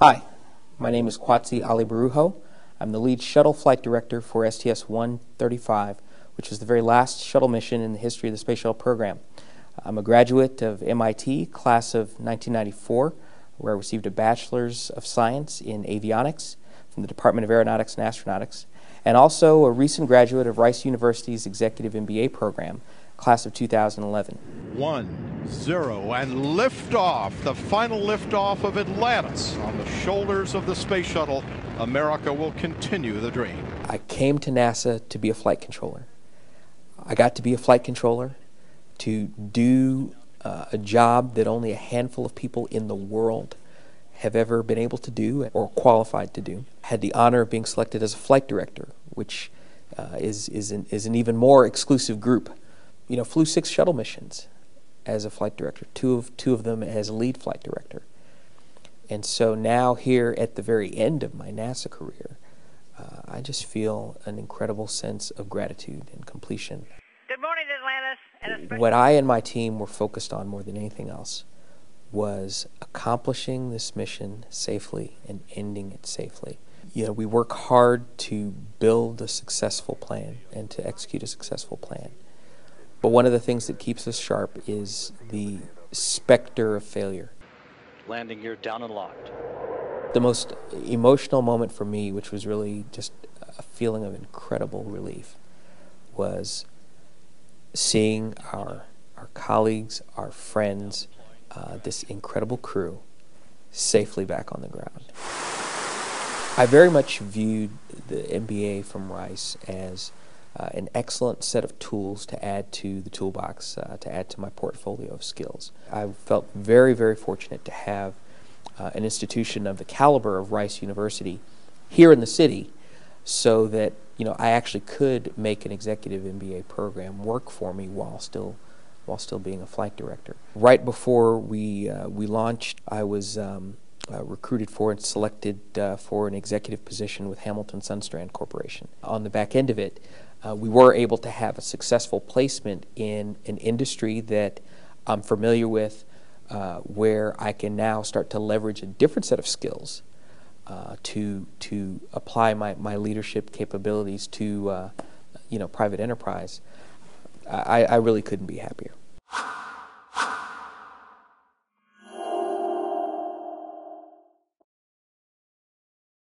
Hi, my name is Kwatsi Alibaruho. I'm the lead shuttle flight director for STS-135, which is the very last shuttle mission in the history of the Space Shuttle program. I'm a graduate of MIT, class of 1994, where I received a Bachelor's of Science in Avionics from the Department of Aeronautics and Astronautics, and also a recent graduate of Rice University's Executive MBA program, class of 2011. One, zero, and liftoff, the final liftoff of Atlantis on the shoulders of the space shuttle. America will continue the dream. I came to NASA to be a flight controller. I got to be a flight controller to do uh, a job that only a handful of people in the world have ever been able to do or qualified to do. Had the honor of being selected as a flight director, which uh, is, is, an, is an even more exclusive group you know, flew six shuttle missions as a flight director, two of, two of them as lead flight director. And so now, here at the very end of my NASA career, uh, I just feel an incredible sense of gratitude and completion. Good morning, Atlantis. what I and my team were focused on more than anything else was accomplishing this mission safely and ending it safely. You know, we work hard to build a successful plan and to execute a successful plan. But one of the things that keeps us sharp is the specter of failure. Landing gear down and locked. The most emotional moment for me, which was really just a feeling of incredible relief, was seeing our our colleagues, our friends, uh, this incredible crew safely back on the ground. I very much viewed the MBA from Rice as uh, an excellent set of tools to add to the toolbox, uh, to add to my portfolio of skills. I felt very, very fortunate to have uh, an institution of the caliber of Rice University here in the city so that you know I actually could make an executive MBA program work for me while still while still being a flight director. Right before we uh, we launched, I was um, uh, recruited for and selected uh, for an executive position with Hamilton Sundstrand Corporation. On the back end of it, uh, we were able to have a successful placement in an industry that I'm familiar with, uh, where I can now start to leverage a different set of skills uh, to to apply my, my leadership capabilities to uh, you know private enterprise. I, I really couldn't be happier.